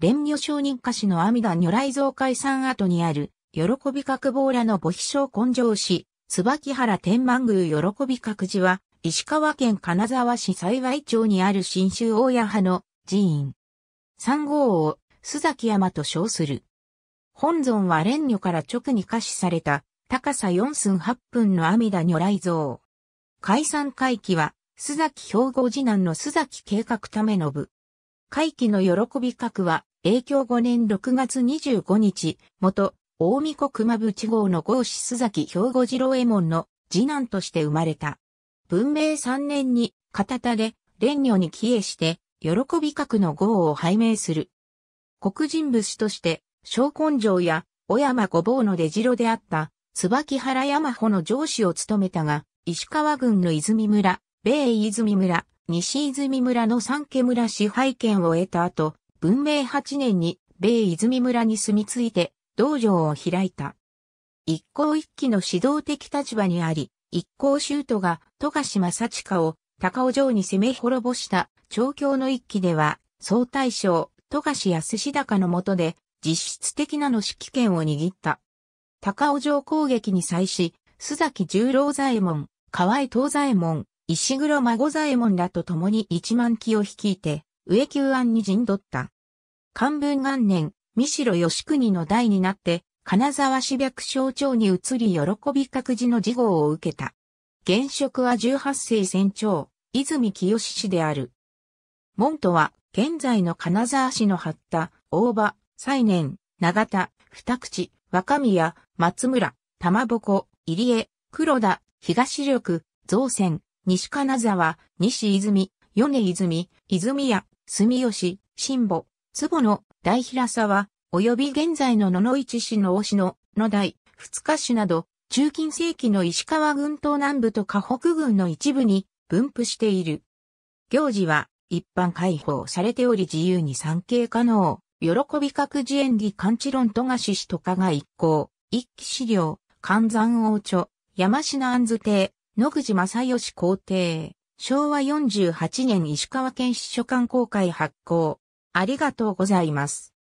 蓮如承認歌詞の阿弥陀如来像解散跡にある、喜び角坊らの母秘書根性師、椿原天満宮喜び角寺は、石川県金沢市幸町にある新州大谷派の寺院。三号を須崎山と称する。本尊は蓮如から直に歌詞された高さ4寸8分の阿弥陀如来像。解散会期は、須崎兵庫次男の須崎計画ための部。会期の喜び閣は、永享5年6月25日、元、大見国馬淵号の号子須崎兵庫次郎右衛門の次男として生まれた。文明3年に、片田で、蓮如に帰依して、喜び閣の号を拝命する。黒人武士として、小根城や、小山御坊の出城であった、椿原山穂の上司を務めたが、石川郡の泉村、米泉村、西泉村の三家村支配権を得た後、文明8年に米泉村に住み着いて道場を開いた。一向一揆の指導的立場にあり、一向州都が富樫正親を高尾城に攻め滅ぼした長教の一揆では、総大将、富樫康高の下で実質的なの指揮権を握った。高尾城攻撃に際し、須崎十郎左衛門、河合東左衛門、石黒孫左衛門らと共に一万騎を率いて、上級安に陣取った。漢文元年、三代義国の代になって、金沢市白省庁に移り喜び各自の事号を受けた。現職は18世船長、泉清氏である。門とは、現在の金沢市の八田、大場、西年、長田、二口、若宮、松村、玉鉾、入江、黒田、東緑、造船、西金沢、西泉、米泉、泉屋、住吉、新保、坪野、大平沢、及び現在の野々市市の大市の野台、二日市など、中近世紀の石川郡東南部と河北郡の一部に分布している。行事は一般開放されており自由に参詣可能。喜び各自演技勘知論富樫氏とかが一行、一期資料、関山王著、山科安図亭、野口正義皇帝。昭和48年石川県市書館公開発行。ありがとうございます。